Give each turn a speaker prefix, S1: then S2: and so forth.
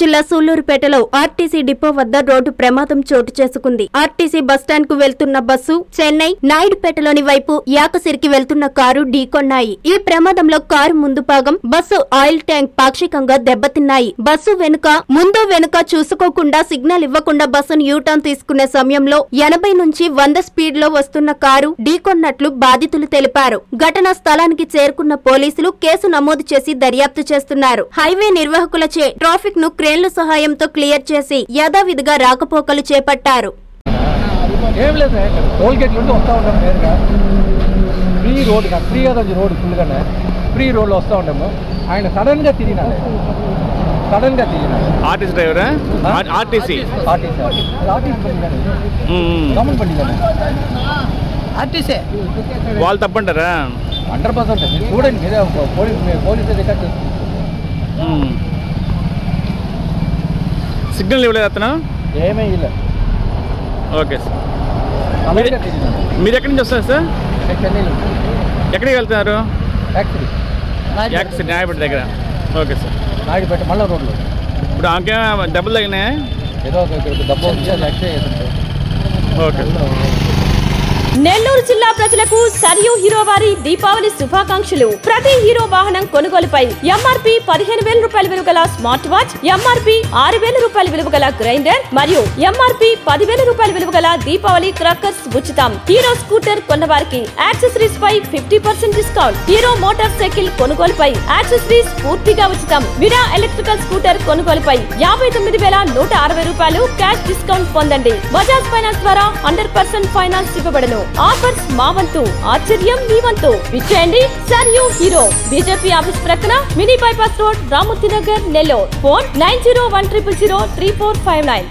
S1: జిల్లా సూళ్ళూరుపేటలో RTC depot వద్ద రోడ్డు ప్రమాదం చోటు చేసుకుంది. ఆర్టీసీ బస్టాండ్కు వెళ్తున్న బస్సు చెన్నై నాయుడుపేటలోని వైపు యాకసిరికి వెళ్తున్న కారు ఢీకొన్నాయి. ఈ ప్రమాదంలో కారు ముందు భాగం బస్సు ఆయిల్ ట్యాంక్ పాక్షికంగా దెబ్బతిన్నాయి. బస్సు వెనుక ముందు వెనుక చూసుకోకుండా సిగ్నల్ ఇవ్వకుండా బస్సును యూటర్న్ తీసుకునే సమయంలో ఎనభై నుంచి వంద స్పీడ్లో వస్తున్న కారు ఢీకొన్నట్లు బాధితులు తెలిపారు. ఘటనా స్థలానికి చేరుకున్న పోలీసులు కేసు నమోదు చేసి దర్యాప్తు చేస్తున్నారు. హైవే నిర్వాహకులచే ట్రాఫిక్ను క్రేన్ల సహాయంతో క్లియర్ చేసి యథావిధిగా రాకపోకలు చేపట్టారు.
S2: ఏం లేదు ఇక్కడ టోల్ గేట్ నుండి వస్తూ ఉంటాం నేరుగా. ఫ్రీ రోడ్ కాదు ఫ్రీ కదా రోడ్ ఫుల్గానే. ఫ్రీ రోడ్లో వస్తూ ఉంటాము. ఆయన సడన్గా తిరిగినాడు. సడన్గా తిరిగినాడు.
S3: ఆర్టీసీ డ్రైవరా? ఆర్టీసీ?
S2: ఆర్టీసీ. బండి కానీ
S4: ఆర్టీసీ.
S3: వాళ్ళు తప్పంటారా?
S2: Hundred percent. చూడండి మీరే పోలీస్ పోలీస్ రికార్డ్ చేస్తుంది
S3: మ్మ్. సిగ్నల్ ఇవ్వలేదు అతను?
S2: ఏమీ ఇవ్వలేదు.
S3: Okay sir. మీరు ఎక్కడి నుంచి వస్తారు సార్? ఎక్కడికి వెళ్తున్నారు? యాక్సిడెంట్. నాయపేట దగ్గర. Okay sir.
S2: నాయపేట మళ్ళీ రోడ్లో.
S3: ఇప్పుడు ఆమెకేమో డబ్బులు తగినాయి
S2: ఏదో ఒక డబ్బు
S3: ఓకే
S5: నెల్లూరు జిల్లా ప్రజలకు సరియు హీరో వారి దీపావళి శుభాకాంక్షలు. ప్రతి హీరో వాహనం కొనుగోలుపై ఎంఆర్పి పదిహేను వేల రూపాయల విలువ గల స్మార్ట్ వాచ్ ఎంఆర్పి ఆరు వేల రూపాయల విలువ గల గ్రైండర్ మరియు ఎంఆర్పి పదివేల రూపాయల విలువ గల దీపావళి క్రాకర్స్ ఉచితం. హీరో స్కూటర్ కొన్నవారికి యాక్సెసరీస్ పై fifty percent discount. Hero motorcycle కొనుగోలుపై యాక్సెసరీస్ పూర్తిగా ఉచితం. విరా ఎలక్ట్రికల్ స్కూటర్ కొనుగోలుపై యాభై తొమ్మిది వేల నూట అరవై రూపాయలు క్యాష్ డిస్కౌంట్ పొందండి. బజాజ్ ఫైనాన్స్ ద్వారా హండ్రెడ్ పర్సెంట్ ఫైనాన్స్ ఇవ్వబడను. ఆఫర్స్ మా వంతు ఆశ్చర్యం మీ వంతు. విచ్చేయండి సర్యూ హీరో బీజేపీ ఆఫీస్ ప్రక్కన mini bypass road Ramurthy Nagar Nellore. Phone nine zero one triple zero three four five nine.